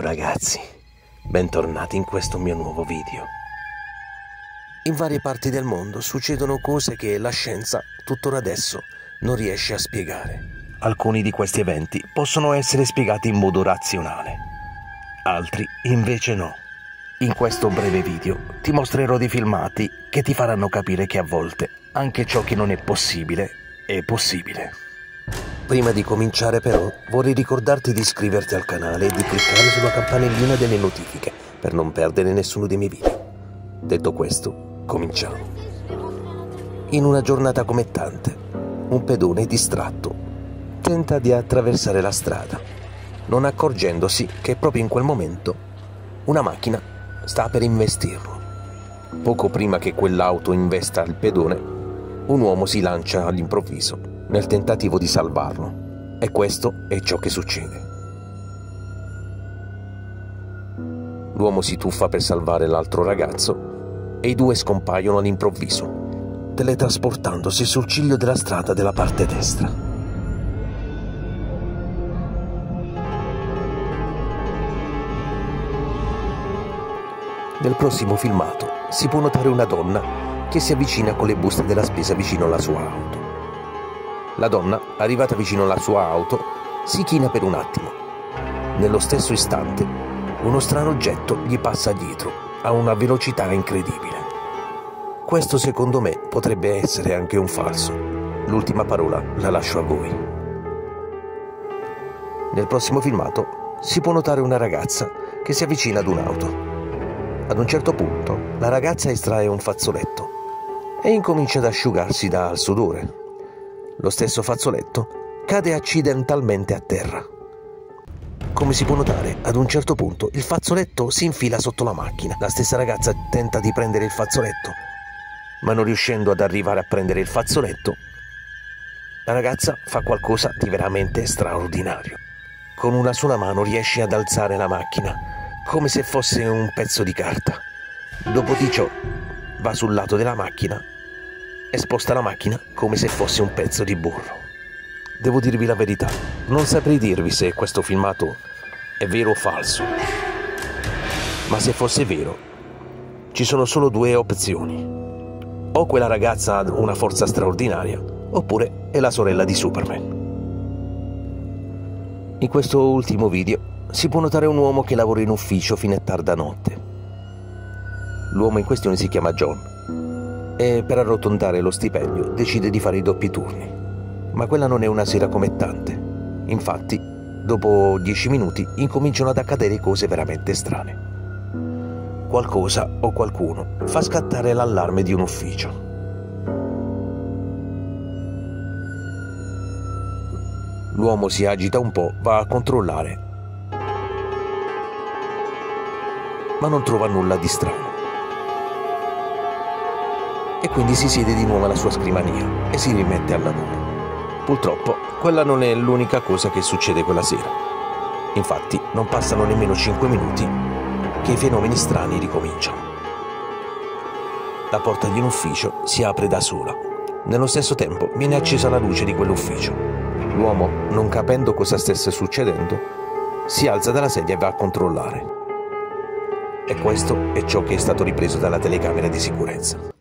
ragazzi, bentornati in questo mio nuovo video. In varie parti del mondo succedono cose che la scienza, tuttora adesso, non riesce a spiegare. Alcuni di questi eventi possono essere spiegati in modo razionale, altri invece no. In questo breve video ti mostrerò dei filmati che ti faranno capire che a volte anche ciò che non è possibile è possibile. Prima di cominciare però vorrei ricordarti di iscriverti al canale e di cliccare sulla campanellina delle notifiche per non perdere nessuno dei miei video. Detto questo, cominciamo. In una giornata come tante, un pedone distratto tenta di attraversare la strada, non accorgendosi che proprio in quel momento una macchina sta per investirlo. Poco prima che quell'auto investa il pedone, un uomo si lancia all'improvviso nel tentativo di salvarlo. E questo è ciò che succede. L'uomo si tuffa per salvare l'altro ragazzo e i due scompaiono all'improvviso, teletrasportandosi sul ciglio della strada della parte destra. Nel prossimo filmato si può notare una donna che si avvicina con le buste della spesa vicino alla sua auto. La donna, arrivata vicino alla sua auto, si china per un attimo. Nello stesso istante, uno strano oggetto gli passa dietro a una velocità incredibile. Questo secondo me potrebbe essere anche un falso. L'ultima parola la lascio a voi. Nel prossimo filmato si può notare una ragazza che si avvicina ad un'auto. Ad un certo punto la ragazza estrae un fazzoletto e incomincia ad asciugarsi dal sudore lo stesso fazzoletto cade accidentalmente a terra. Come si può notare, ad un certo punto il fazzoletto si infila sotto la macchina. La stessa ragazza tenta di prendere il fazzoletto, ma non riuscendo ad arrivare a prendere il fazzoletto, la ragazza fa qualcosa di veramente straordinario. Con una sola mano riesce ad alzare la macchina, come se fosse un pezzo di carta. Dopo di ciò va sul lato della macchina e sposta la macchina come se fosse un pezzo di burro. Devo dirvi la verità, non saprei dirvi se questo filmato è vero o falso. Ma se fosse vero, ci sono solo due opzioni. O quella ragazza ha una forza straordinaria, oppure è la sorella di Superman. In questo ultimo video si può notare un uomo che lavora in ufficio fino a tarda notte. L'uomo in questione si chiama John e per arrotondare lo stipendio decide di fare i doppi turni. Ma quella non è una sera come tante. Infatti, dopo dieci minuti incominciano ad accadere cose veramente strane. Qualcosa o qualcuno fa scattare l'allarme di un ufficio. L'uomo si agita un po', va a controllare, ma non trova nulla di strano e quindi si siede di nuovo alla sua scrivania e si rimette al lavoro. Purtroppo quella non è l'unica cosa che succede quella sera. Infatti non passano nemmeno 5 minuti che i fenomeni strani ricominciano. La porta di un ufficio si apre da sola. Nello stesso tempo viene accesa la luce di quell'ufficio. L'uomo, non capendo cosa stesse succedendo, si alza dalla sedia e va a controllare. E questo è ciò che è stato ripreso dalla telecamera di sicurezza.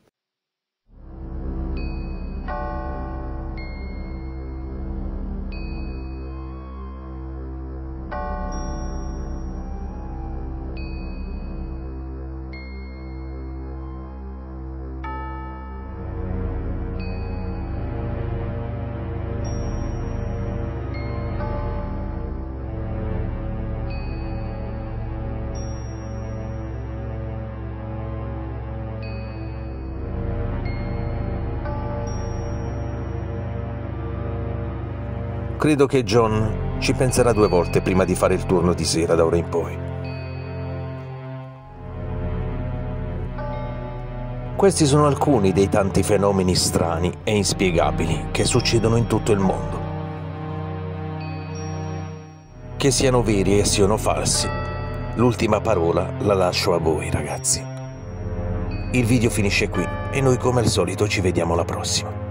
Credo che John ci penserà due volte prima di fare il turno di sera da ora in poi. Questi sono alcuni dei tanti fenomeni strani e inspiegabili che succedono in tutto il mondo. Che siano veri e siano falsi, l'ultima parola la lascio a voi ragazzi. Il video finisce qui e noi come al solito ci vediamo alla prossima.